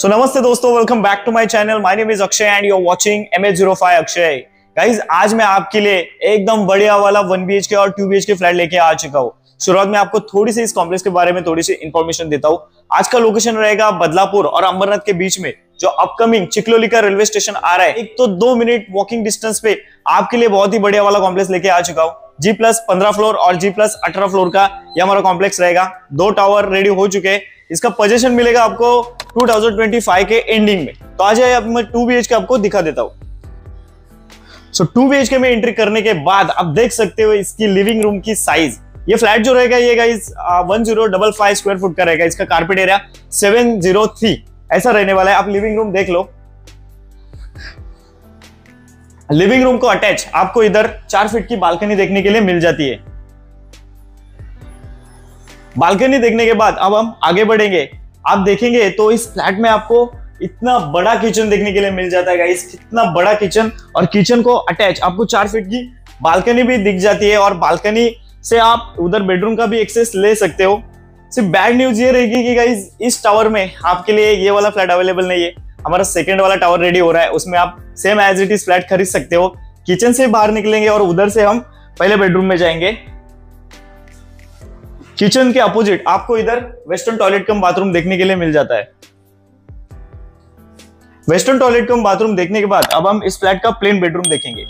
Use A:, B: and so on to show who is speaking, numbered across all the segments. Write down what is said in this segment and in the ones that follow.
A: सो नमस्ते दोस्तों welcome back to my channel my name is Akshay and you are watching MH05 Akshay guys आज मैं आपके लिए एकदम बढ़िया वाला 1 BHK और 2 BHK फ्लैट लेके आ चुका हूँ। शुरुआत में आपको थोड़ी सी इस कॉम्प्लेक्स के बारे में थोड़ी सी इन्फॉर्मेशन देता हूँ। आज का लोकेशन रहेगा बदलापुर और अंबरनाथ के बीच में, जो अपकमिंग चिकलोली का रेलवे स्टेशन आ रहा है। एक तो दो मिनट वॉकिंग डिस्टेंस पे आपके लिए बहुत ही बढ़िया वाला कॉम्प्लेक्स लेके आ चुका हूँ। जी प्लस पंद्रह फ्लोर और जी प्लस अठारह फ्लोर का ये हमारा कॉम्प्लेक्स रहेगा। दो टावर रेडी हो चुके हैं। इसका पोजेशन मिलेगा आपको 2025 के एंडिंग में। तो आज अब मैं टू बी के आपको दिखा देता हूँ। सो टू बी के में एंट्री करने के बाद आप देख सकते हो इसकी लिविंग रूम की साइज़ ये फ्लैट जो रहेगा, ये guys one zero double five square foot का रहेगा। इसका carpet area seven zero three ऐसा रहने वाला है। आप लिविंग रूम देख लो। लिविंग रूम को अटैच आपको इधर चार फीट की बालकनी देखने के लिए मिल जाती है। बालकनी देखने के बाद अब हम आगे बढ़ेंगे। आप देखेंगे तो इस फ्लैट में आपको इतना बड़ा किचन देखने के लिए मिल जाता है गाइस कितना बड़ा किचन और किचन को अटैच आपको चार फीट की बालकनी भी दिख जाती है और बालकनी से आप उधर बेडरूम का भी एक्सेस ले सकते हो। सिर्फ़ बैड न्यूज़ ये रहेगी कि गाइस इस टावर में आपके लिए ये वाला फ्लैट अवेलेबल नहीं है। हमारा सेकेंड वाला टावर रेडी हो रहा है, उसमें आप same as it is flat खरीद सकते हो। किचन से बाहर निकलेंगे और उधर से हम पहले बेडरूम में जाएँगे। किचन के अपोजिट आपको इधर वेस्टर्न टॉयलेट कम बाथरूम देखने के लिए मिल जाता है। वेस्टर्न टॉयलेट कम बाथरूम देखने के बाद अब हम इस फ्लैट का प्लेन बेडरूम देखेंगे।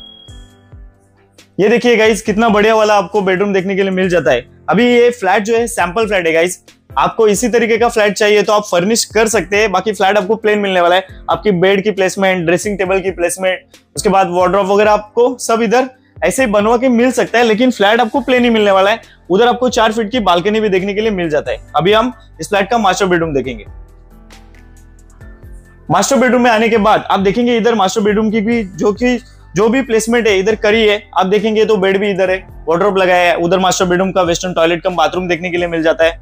A: ये देखिए गाइस कितना बढ़िया वाला आपको बेडरूम देखने के लिए मिल जाता है। अभी ये फ्लैट जो है सैंपल फ्लैट है गाइस आपको इसी तरीके का फ्लैट चाहिए तो आप फर्निश कर सकते हैं। बाकी फ्लैट आपको प्लेन मिलने वाला है। आपकी बेड की प्लेसमेंट ड्रेसिंग टेबल की प्लेसमेंट उसके बाद वार्ड्रॉप वगैरह आपको सब इधर ऐसे ही बनवा के मिल सकता है, लेकिन फ्लैट आपको प्लेन ही मिलने वाला है। उधर आपको चार फीट की बालकनी भी देखने के लिए मिल जाता है। अभी हम इस फ्लैट का मास्टर बेडरूम देखेंगे। मास्टर बेडरूम में आने के बाद आप देखेंगे इधर मास्टर बेडरूम की भी जो कि, जो भी प्लेसमेंट है, इधर करी है। आप देखेंगे तो बेड भी इधर है वार्ड्रोब लगाया है, उधर मास्टर बेडरूम का वेस्टर्न टॉयलेट का बाथरूम देखने के लिए मिल जाता है।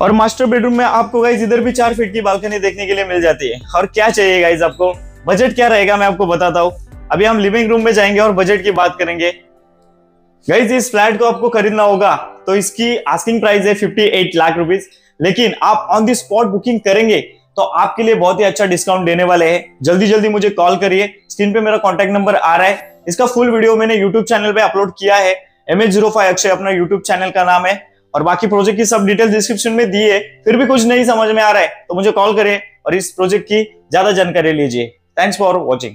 A: और मास्टर बेडरूम में आपको गाइज़ इधर भी चार फीट की बालकनी देखने के लिए मिल जाती है। और क्या चाहिए गाइज़ आपको? बजट क्या रहेगा मैं आपको बताता हूँ। अभी हम लिविंग रूम में जाएँगे और बजट की बात करेंगे। गाइज़ इस फ्लैट को आपको खरीदना होगा तो इसकी आस्किंग प्राइस है 58 लाख रुपीज़ लेकिन आप ऑन दी स्पॉट बुकिंग करेंगे तो आपके लिए बहुत ही अच्छा डिस्काउंट देने वाले हैं। जल्दी जल्दी मुझे कॉल करिए। स्क्रीन पे मेरा कॉन्टेक्ट नंबर आ रहा है। इसका फुल वीडियो मैंने यूट्यूब चैनल पे अपलोड किया है। M H zero five Akshay अपना यूट्यूब चैनल का नाम है। और बाकी प्रोजेक्ट की सब डिटेल डिस्क्रिप्शन में दी है। फिर भी कुछ नहीं समझ में आ रहा है तो मुझे कॉल करें और इस प्रोजेक्ट की ज़्यादा जानकारी लीजिए। Thanks for watching